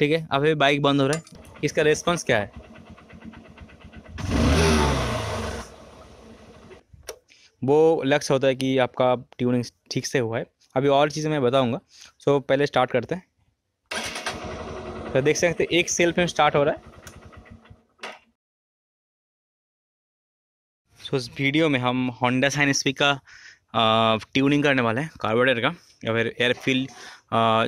ठीक है अभी बाइक बंद हो रहा है। इसका रेस्पॉन्स क्या है? वो लक्ष्य होता है कि आपका ट्यूनिंग ठीक से हुआ है। अभी और चीज़ें मैं बताऊँगा। सो पहले स्टार्ट करते हैं। तो देख सकते हैं, एक सेल्फ में स्टार्ट हो रहा है। सो इस वीडियो में हम होंडा साइन स्पी का ट्यूनिंग करने वाले हैं कार्बोरेटर का। या फिर एयर फिल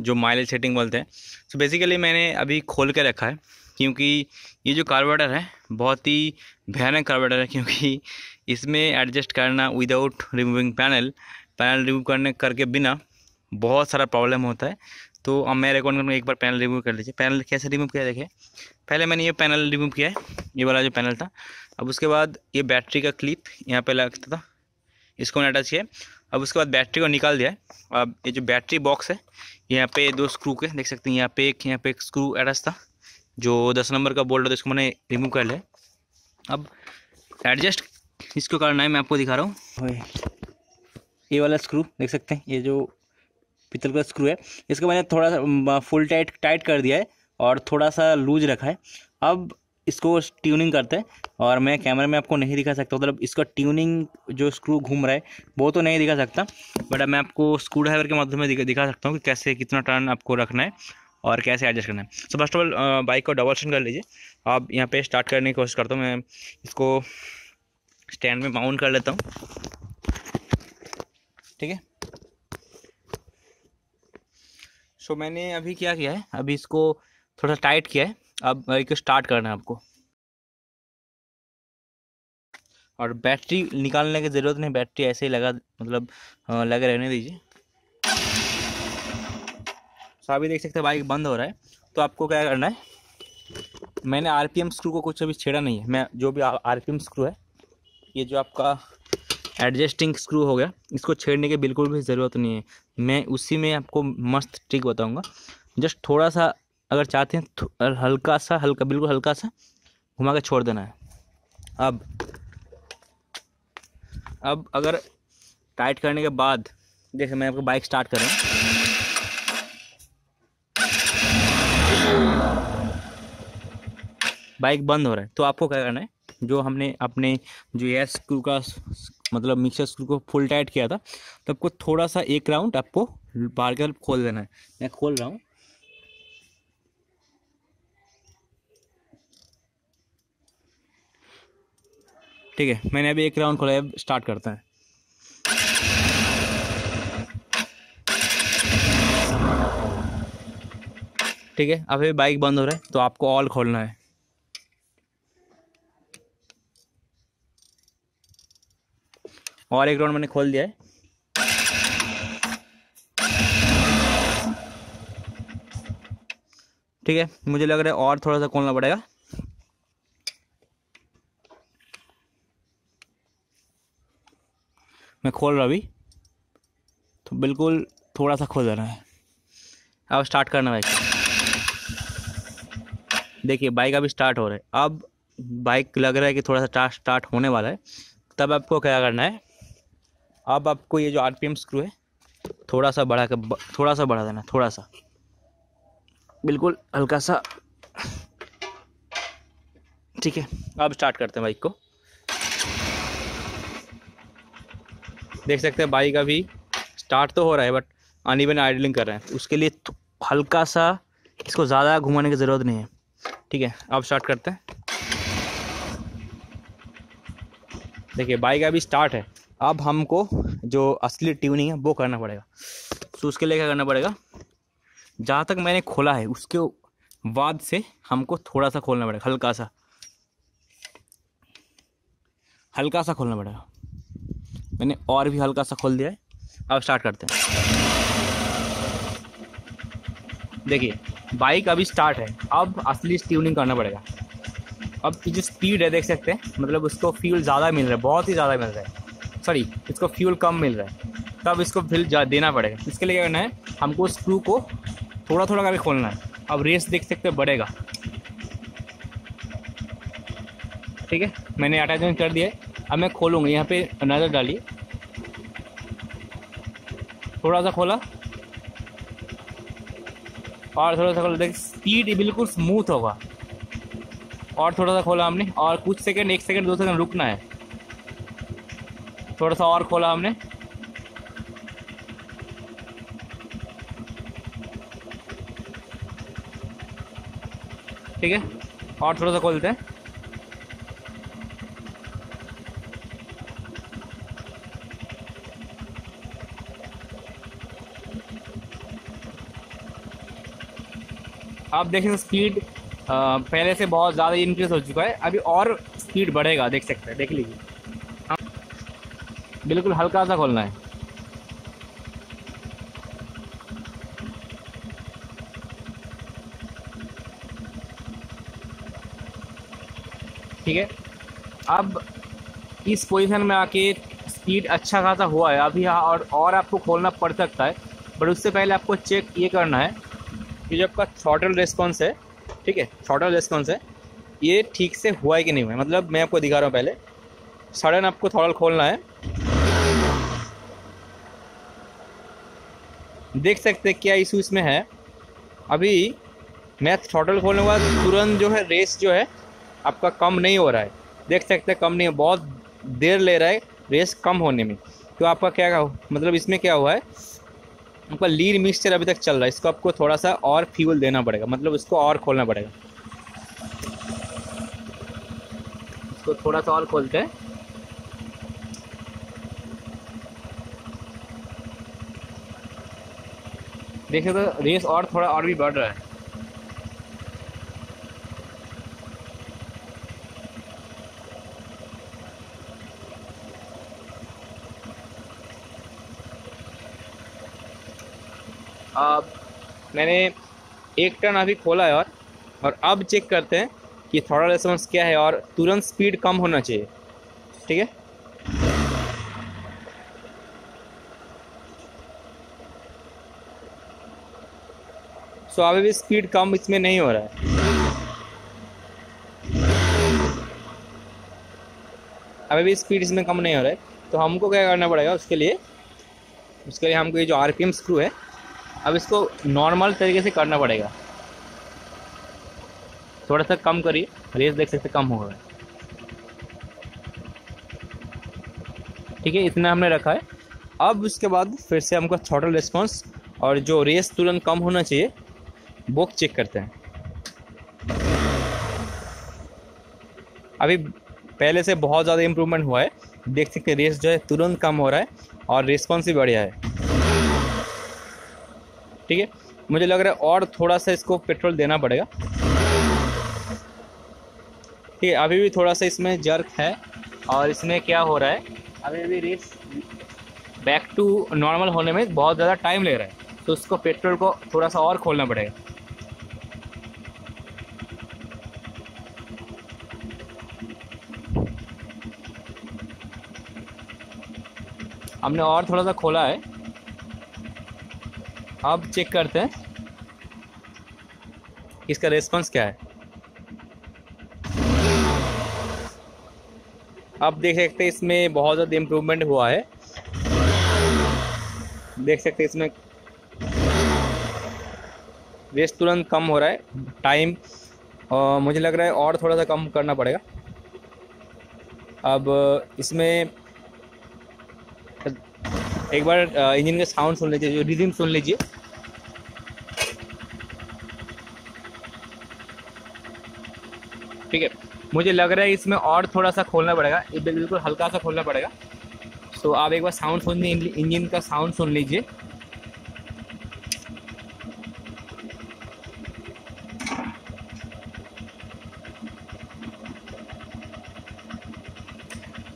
जो माइलेज सेटिंग बोलते हैं। सो बेसिकली मैंने अभी खोल के रखा है, क्योंकि ये जो कार्बोरेटर है, बहुत ही भयानक कार्बोरेटर है, क्योंकि इसमें एडजस्ट करना without removing panel panel remove करने, करके बिना बहुत सारा प्रॉब्लम होता है। तो अब मैं रिकॉर्ड करूँगा, एक बार पैनल रिमूव कर लीजिए। पैनल कैसे रिमूव किया देखिए। पहले मैंने ये पैनल रिमूव किया है, ये वाला जो पैनल था। अब उसके बाद ये बैटरी का क्लिप यहाँ पे लगता था, इसको मैंने अटैच किया अब उसके बाद बैटरी को निकाल दिया है। अब ये जो बैटरी बॉक्स है, यहाँ पे दो स्क्रू के, देख सकते हैं, यहाँ पे एक, यहाँ पे एक स्क्रू अटैच था, जो दस नंबर का बोल्ट था इसको मैंने रिमूव कर लिया अब एडजस्ट इसको करना है मैं आपको दिखा रहा हूँ। ये वाला स्क्रू देख सकते हैं, ये जो पितल का स्क्रू है, इसको मैंने थोड़ा सा फुल टाइट टाइट कर दिया है और थोड़ा सा लूज रखा है। अब इसको ट्यूनिंग करते हैं और मैं कैमरे में आपको नहीं दिखा सकता मतलब इसका ट्यूनिंग जो स्क्रू घूम रहा है वो तो नहीं दिखा सकता बट मैं आपको स्क्रू ड्राइवर के माध्यम में दिखा, सकता हूँ कि कैसे कितना टर्न आपको रखना है और कैसे एडजस्ट करना है। So first of all bike को डबल स्टैंड कर लीजिए। आप यहाँ पे स्टार्ट करने की कोशिश करता हूँ मैं इसको स्टैंड में माउंट कर लेता हूँ। ठीक है? सो मैंने अभी क्या किया है अभी इसको थोड़ा टाइट किया है। अब बाइक स्टार्ट करना है आपको। और बैटरी निकालने की ज़रूरत नहीं बैटरी ऐसे ही लगा मतलब लगे रहने दीजिए। तो अभी देख सकते हैं बाइक बंद हो रहा है। तो आपको क्या करना है, मैंने आरपीएम स्क्रू को कुछ अभी छेड़ा नहीं है। मैं, जो भी आरपीएम स्क्रू है, ये जो आपका एडजस्टिंग स्क्रू हो गया, इसको छेड़ने की बिल्कुल भी ज़रूरत नहीं है। मैं उसी में आपको मस्त ट्रिक बताऊँगा। जस्ट थोड़ा सा अगर चाहते हैं तो हल्का सा, हल्का, बिल्कुल हल्का सा घुमा के छोड़ देना है। अब अब अगर टाइट करने के बाद, जैसे मैं आपको बाइक स्टार्ट कर रहा बाइक बंद हो रहा है तो आपको क्या करना है, जो हमने अपने जो एयर स्क्रू का मतलब मिक्सर स्क्रू को फुल टाइट किया था तो आपको थोड़ा सा एक राउंड आपको बाहर की खोल देना है। मैं खोल रहा हूँ। ठीक है, मैंने अभी एक राउंड खोला है स्टार्ट करते हैं। ठीक है अभी बाइक बंद हो रहा है तो आपको ऑल खोलना है। और एक राउंड मैंने खोल दिया है। ठीक है, मुझे लग रहा है और थोड़ा सा खोलना पड़ेगा। मैं खोल रहा अभी। तो बिल्कुल थोड़ा सा खोल देना है। अब स्टार्ट करना बाइक देखिए बाइक अभी स्टार्ट हो रहा है। अब बाइक लग रहा है कि थोड़ा सा स्टार्ट होने वाला है। तब आपको क्या करना है? अब आपको ये जो आर पी स्क्रू है, थोड़ा सा बढ़ा के थोड़ा सा बढ़ा देना, थोड़ा सा। बिल्कुल हल्का सा। ठीक है, अब स्टार्ट करते हैं बाइक को। देख सकते हैं बाइक अभी स्टार्ट तो हो रहा है बट अनइवन आइडलिंग कर रहे हैं। उसके लिए हल्का सा इसको ज़्यादा घुमाने की ज़रूरत नहीं है। ठीक है, अब स्टार्ट करते हैं। देखिए, बाइक अभी स्टार्ट है। अब हमको जो असली ट्यूनिंग है, वो करना पड़ेगा। तो उसके लिए क्या करना पड़ेगा? जहाँ तक मैंने खोला है, उसके बाद से हमको थोड़ा सा खोलना पड़ेगा, हल्का सा। हल्का सा खोलना पड़ेगा। मैंने और भी हल्का सा खोल दिया है। अब स्टार्ट करते हैं। देखिए बाइक अभी स्टार्ट है। अब असली ट्यूनिंग करना पड़ेगा। अब की जो स्पीड है, देख सकते हैं मतलब उसको फ्यूल ज़्यादा मिल रहा है, बहुत ही ज़्यादा मिल रहा है। सॉरी इसको फ्यूल कम मिल रहा है। तब इसको फिर देना पड़ेगा। इसके लिए क्या करना है, हमको स्क्रू को थोड़ा थोड़ा करके खोलना है। अब रेस देख सकते हैं, बढ़ेगा। ठीक है? मैंने अटैचमेंट कर दिया है। अब मैं खोलूँगा, यहाँ पे नज़र डालिए थोड़ा सा खोला। और थोड़ा सा खोला, देख स्पीड बिल्कुल स्मूथ होगा। और थोड़ा सा खोला हमने, और कुछ सेकंड एक सेकंड दो सेकंड रुकना है। थोड़ा सा और खोला हमने। ठीक है? और थोड़ा सा खोलते हैं। आप देखें स्पीड पहले से बहुत ज़्यादा इंक्रीज हो चुका है। अभी और स्पीड बढ़ेगा, देख सकते हैं, देख लीजिए। बिल्कुल हल्का सा खोलना है। ठीक है? अब इस पोजीशन में आके स्पीड अच्छा खासा हुआ है। अभी और और आपको खोलना पड़ सकता है बट उससे पहले आपको चेक ये करना है। कि जो आपका थ्रॉटल रेस्पॉन्स है, ठीक है थ्रॉटल रेस्पॉन्स है, ये ठीक से हुआ है कि नहीं हुआ है? मतलब मैं आपको दिखा रहा हूँ पहले। सडन आपको थ्रॉटल खोलना है। देख सकते हैं क्या इशू इसमें है। अभी मैं थ्रॉटल खोलने के बाद तुरंत जो है रेस जो है, आपका कम नहीं हो रहा है। देख सकते हैं कम नहीं बहुत देर ले रहा है रेस कम होने में। तो आपका क्या मतलब इसमें क्या हुआ है? आपका लीड मिक्सचर अभी तक चल रहा है। इसको आपको थोड़ा सा और फ्यूल देना पड़ेगा। मतलब इसको और खोलना पड़ेगा। इसको थोड़ा सा और खोलते हैं देखिए तो रेस और थोड़ा और भी बढ़ रहा है। अब मैंने एक टर्न अभी खोला है और और अब चेक करते हैं कि थोड़ा रेस्पॉन्स क्या है और तुरंत स्पीड कम होना चाहिए। ठीक है? सो अभी भी स्पीड कम इसमें नहीं हो रहा है। अभी भी स्पीड इसमें कम नहीं हो रहा है। तो हमको क्या करना पड़ेगा उसके लिए? उसके लिए हमको ये जो आर पी एम स्क्रू है अब इसको नॉर्मल तरीके से करना पड़ेगा। थोड़ा सा कम करिए, रेस देख सकते कम हो रहा है ठीक है, इतना हमने रखा है। अब उसके बाद फिर से हमको थ्रॉटल रिस्पॉन्स और जो रेस तुरंत कम होना चाहिए, वो चेक करते हैं। अभी पहले से बहुत ज़्यादा इम्प्रूवमेंट हुआ है। देख सकते रेस जो है तुरंत कम हो रहा है और रिस्पॉन्स भी बढ़िया है। ठीक है? मुझे लग रहा है और थोड़ा सा इसको पेट्रोल देना पड़ेगा। ठीक है अभी भी थोड़ा सा इसमें जर्क है और इसमें क्या हो रहा है? अभी भी रेस बैक टू नॉर्मल होने में बहुत ज़्यादा टाइम ले रहा है। तो उसको पेट्रोल को थोड़ा सा और खोलना पड़ेगा। हमने और थोड़ा सा खोला है। अब चेक करते हैं। इसका रेस्पॉन्स क्या है? अब देख सकते हैं इसमें बहुत ज़्यादा इम्प्रूवमेंट हुआ है। देख सकते हैं इसमें वेस्ट तुरंत कम हो रहा है। टाइम मुझे लग रहा है और थोड़ा सा कम करना पड़ेगा। अब इसमें एक बार इंजन का साउंड सुन लीजिए, जो रिदिम सुन लीजिए। ठीक है, मुझे लग रहा है इसमें और थोड़ा सा खोलना पड़ेगा बिल्कुल हल्का सा खोलना पड़ेगा। तो आप एक बार साउंड सुन इंजन का साउंड सुन लीजिए।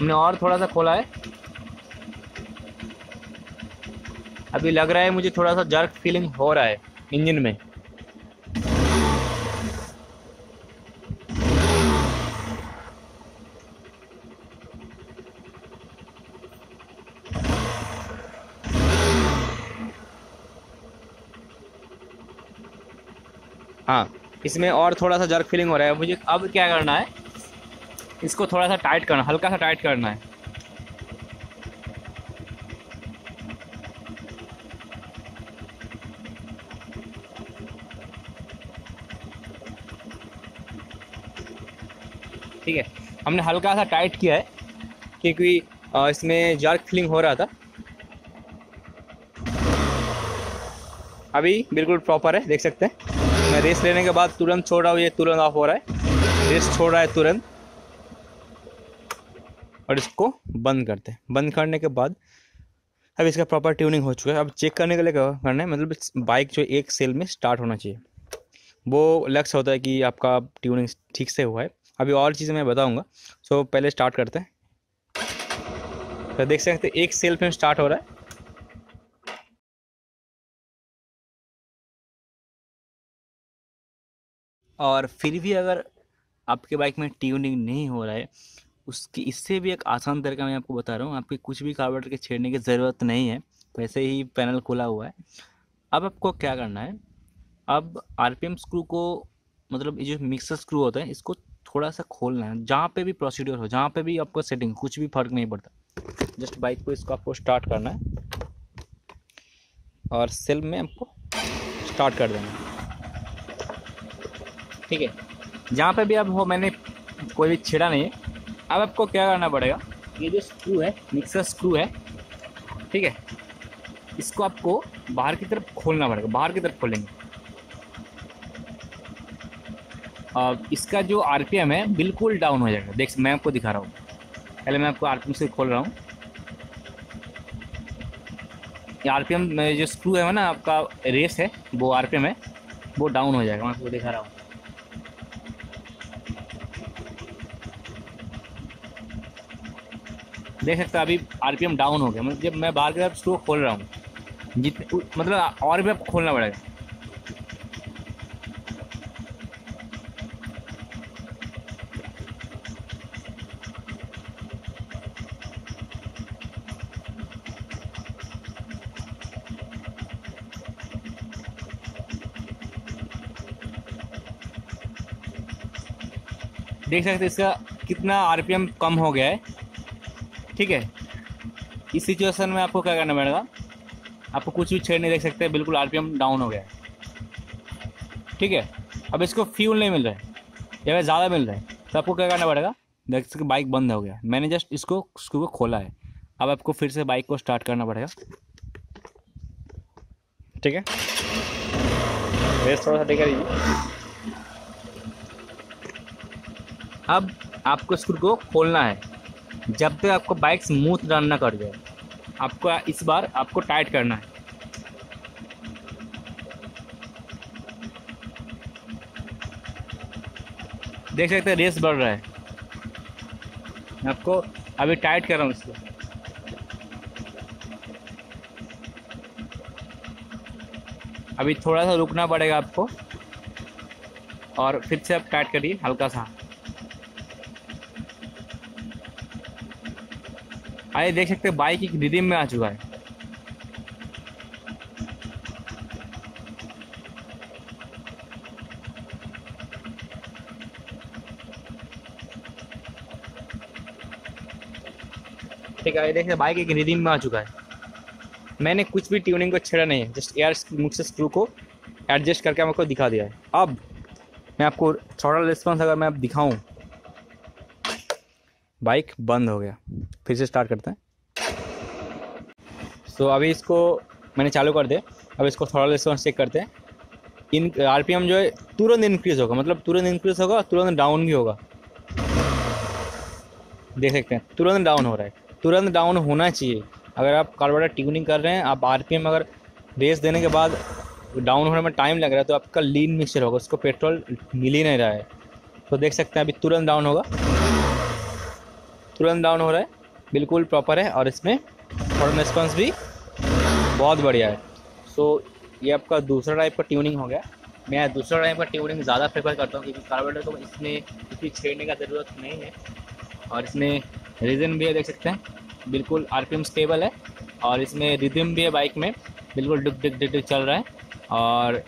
हमने और थोड़ा सा खोला है। अभी लग रहा है मुझे थोड़ा सा जर्क फीलिंग हो रहा है इंजन में। हाँ इसमें और थोड़ा सा जर्क फीलिंग हो रहा है। मुझे अब क्या करना है? इसको थोड़ा सा टाइट करना, हल्का सा टाइट करना है। ठीक है। हमने हल्का सा टाइट किया है, क्योंकि इसमें जार्क फीलिंग हो रहा था। अभी बिल्कुल प्रॉपर है, देख सकते हैं। मैं रेस लेने के बाद तुरंत छोड़ रहा हूँ, ये तुरंत ऑफ़ हो रहा है। रेस छोड़ रहा है तुरंत। और इसको बंद करते हैं। बंद करने के बाद, अब इसका प्रॉपर ट्यूनिंग हो चुका है। अब चेक करने के लिए करना है? मतलब बाइक जो एक सेल में स्टार्ट होना चाहिए। वो लक्ष्य होता है कि आपका ट्यूनिंग ठीक से हुआ है। अभी और चीज़ें मैं बताऊँगा। सो पहले स्टार्ट करते हैं। तो देख सकते एक सेल में स्टार्ट हो रहा है। और फिर भी अगर आपके बाइक में ट्यूनिंग नहीं हो रहा है, उसकी, इससे भी एक आसान तरीका मैं आपको बता रहा हूँ। आपके कुछ भी कार्बोरेटर के छेड़ने की ज़रूरत नहीं है। वैसे ही पैनल खुला हुआ है। अब आपको क्या करना है? अब आरपीएम स्क्रू को मतलब ये जो मिक्सर स्क्रू होता है, इसको थोड़ा सा खोलना है जहाँ पे भी प्रोसीड्योर हो, जहाँ पे भी आपको सेटिंग कुछ भी फ़र्क नहीं पड़ता। जस्ट बाइक को इसको आपको स्टार्ट करना है। और सेल में आपको स्टार्ट कर देना है। ठीक है? जहाँ पे भी अब हो, मैंने कोई भी छेड़ा नहीं है। अब आपको क्या करना पड़ेगा? ये जो स्क्रू है मिक्सर स्क्रू है, ठीक है? इसको आपको बाहर की तरफ़ खोलना पड़ेगा, बाहर की तरफ़ खोलेंगे। इसका जो आरपीएम है, बिल्कुल डाउन हो जाएगा। देख, मैं आपको दिखा रहा हूँ। पहले मैं आपको आरपीएम से खोल रहा हूँ। आर ये आरपीएम जो स्क्रू है ना आपका रेस है, वो आरपीएम है, वो डाउन हो जाएगा। मैं आपको दिखा रहा हूँ। देख सकते अभी आरपीएम डाउन हो गया। मतलब जब मैं बाहर की तरफ़ खोल रहा हूँ जितने मतलब और भी आपको खोलना पड़ेगा। देख सकते इसका कितना आरपीएम कम हो गया है। ठीक है? इस सिचुएशन में आपको क्या करना पड़ेगा? आपको कुछ भी छेड़ नहीं देख सकते, बिल्कुल आरपीएम डाउन हो गया है। ठीक है? अब इसको फ्यूल नहीं मिल रहा है, या फिर ज़्यादा मिल रहा है तो आपको क्या करना पड़ेगा? देख सकते बाइक बंद हो गया। मैंने जस्ट इसको स्क्रू को खोला है। अब आपको फिर से बाइक को स्टार्ट करना पड़ेगा। ठीक है? थोड़ा सा टेकर लीजिए अब आपको स्क्रू को खोलना है। जब तक आपको बाइक स्मूथ रन ना कर जाए, आपको इस बार आपको टाइट करना है। देख सकते हैं रेस बढ़ रहा है। मैं आपको अभी टाइट कर रहा हूँ इसको। अभी थोड़ा सा रुकना पड़ेगा आपको। और फिर से आप टाइट करिए, हल्का सा। आइए देख सकते हैं बाइक एक रिदिम में आ चुका है। ठीक है देखिए बाइक एक रिदिम में आ चुका है। मैंने कुछ भी ट्यूनिंग को छेड़ा नहीं है जस्ट एयर मुख से स्क्रू को एडजस्ट करके आपको दिखा दिया है। अब मैं आपको थोड़ा रिस्पॉन्स अगर मैं दिखाऊँ बाइक बंद हो गया। फिर से स्टार्ट करते हैं। सो so, अभी इसको मैंने चालू कर दिया। अब इसको थोड़ा रिस्पॉन्स चेक करते हैं। इन आरपीएम जो है तुरंत इंक्रीज होगा। मतलब तुरंत इंक्रीज होगा तुरंत डाउन भी होगा। देख सकते हैं तुरंत डाउन हो रहा है। तुरंत डाउन होना चाहिए। अगर आप कार्बोरेटर ट्यूनिंग कर रहे हैं आप आरपीएम अगर रेस देने के बाद डाउन होने में टाइम लग रहा है तो आपका लीन मिक्सचर होगा। उसको पेट्रोल मिल ही नहीं रहा है। तो देख सकते हैं अभी तुरंत डाउन होगा। तुरंत डाउन हो रहा है। बिल्कुल प्रॉपर है और इसमें थर्ड रिस्पॉन्स भी बहुत बढ़िया है। सो so, ये आपका दूसरा टाइप का ट्यूनिंग हो गया। मैं दूसरा टाइप का ट्यूनिंग ज़्यादा प्रेफर करता हूँ क्योंकि कार्बोरेटर को इसमें इतनी छेड़ने का ज़रूरत नहीं है। और इसमें रीजन भी है देख सकते हैं। बिल्कुल आरपीएम स्टेबल है और इसमें रिदम भी है बाइक में। बिल्कुल डिक डिक डिक डिक चल रहा है। और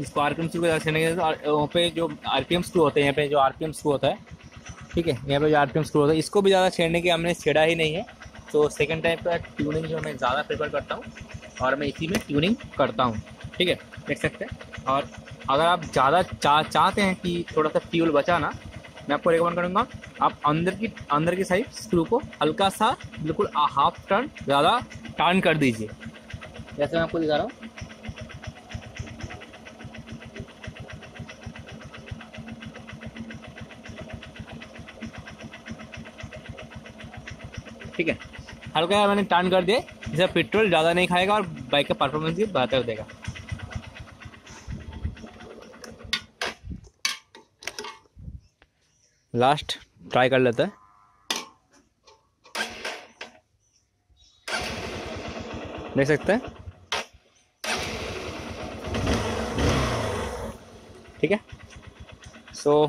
इसको आर पी एम को छेड़ने के वहाँ पे जो आर पी एम होते हैं यहाँ पे जो आर पी एम होता है ठीक है यहाँ पर जो आर पी स्क्रू होता है इसको भी ज़्यादा छेड़ने की हमने छेड़ा ही नहीं है। तो सेकेंड टाइप का ट्यूनिंग जो मैं ज़्यादा प्रेफर करता हूँ और मैं इसी में ट्यूनिंग करता हूँ। ठीक है देख सकते हैं। और अगर आप ज़्यादा चा, चाहते हैं कि थोड़ा सा फ्यूल बचाना मैं आपको रिकमेंड करूँगा आप अंदर की अंदर की साइड स्क्रू को हल्का सा बिल्कुल हाफ़ टर्न ज़्यादा टर्न कर दीजिए। जैसे मैं आपको दिखा रहा हूँ ठीक है? हल्का मैंने टर्न कर दिया। जिससे पेट्रोल ज़्यादा नहीं खाएगा और बाइक का परफॉर्मेंस भी बेहतर देगा। लास्ट ट्राई कर लेते हैं। देख सकते हैं? ठीक है? So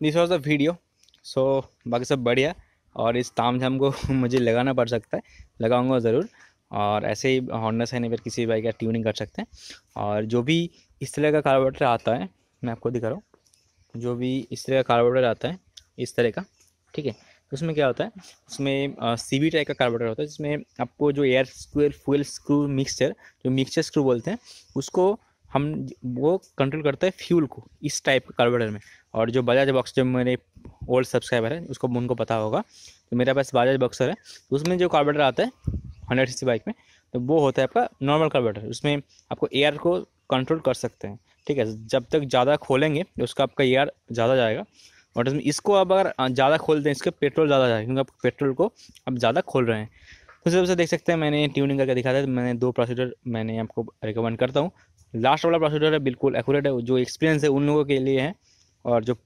this was the video so बाकी सब बढ़िया। और इस ताम झाम को मुझे लगाना पड़ सकता है, लगाऊँगा ज़रूर। और ऐसे ही होंडा साइन पर किसी बाइक का ट्यूनिंग कर सकते हैं। और जो भी इस तरह का कार्बोरेटर आता है, मैं आपको दिखा रहा हूँ, जो भी इस तरह का कार्बोरेटर आता है, इस तरह का, ठीक है? उसमें क्या होता है, उसमें सी बी टाइप का कार्बोरेटर होता है, जिसमें आपको जो air square fuel screw mixture जो मिक्सचर स्क्रू बोलते हैं, उसको हम वो कंट्रोल करता है फ्यूल को, इस टाइप के कार्बोरेटर में। और जो बजाज बॉक्स जो मेरे ओल्ड सब्सक्राइबर है, उसको, उनको पता होगा। तो मेरे पास बजाज बॉक्सर है तो उसमें जो कार्बोरेटर आता है हंड्रेड सी बाइक में तो वो होता है आपका नॉर्मल कार्बोरेटर उसमें आपको एयर को कंट्रोल कर सकते हैं, ठीक है? जब तक ज़्यादा खोलेंगे तो उसका आपका एयर ज़्यादा जाएगा। और इसमें इसको अब अगर ज़्यादा खोलते हैं, इसके पेट्रोल ज़्यादा जाएगा, क्योंकि आप पेट्रोल को अब ज़्यादा खोल रहे हैं। तो सबसे देख सकते हैं, मैंने ट्यूनिंग करके दिखा था तो मैंने दो प्रोसीजर मैंने आपको रिकमेंड करता हूँ। लास्ट वाला प्रोसीजर है, बिल्कुल एक्यूरेट है, जो एक्सपीरियंस है उन लोगों के लिए है, और जो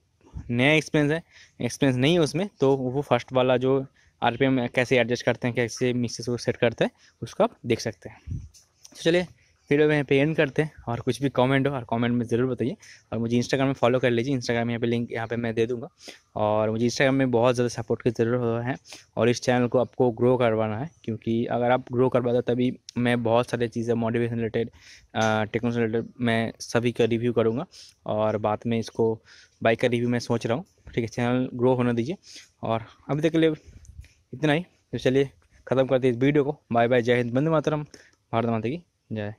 नया एक्सपीरियंस है एक्सपीरियंस नहीं है उसमें तो वो फ़र्स्ट वाला जो आरपीएम कैसे एडजस्ट करते हैं, कैसे मिक्सेस को सेट करते हैं, उसको आप देख सकते हैं। तो चलिए वीडियो में यहाँ पे एंड करते हैं और कुछ भी कमेंट हो और कमेंट में ज़रूर बताइए और मुझे इंस्टाग्राम में फॉलो कर लीजिए। इंस्टाग्राम यहाँ पे लिंक यहाँ पे मैं दे दूँगा और मुझे इंस्टाग्राम में बहुत ज़्यादा सपोर्ट की ज़रूरत है और इस चैनल को आपको ग्रो करवाना है क्योंकि अगर आप ग्रो करवा दो तभी मैं बहुत सारी चीज़ें मोटिवेशन रिलेटेड टेक्नोलॉजी रिलेटेड मैं सभी का रिव्यू करूँगा और बाद में इसको बाइक का रिव्यू मैं सोच रहा हूँ। ठीक है चैनल ग्रो होने दीजिए और अभी तक के लिए इतना ही। तो चलिए ख़त्म करते इस वीडियो को। बाय बाय जय हिंद बंदे मातरम। भारत माता की जय।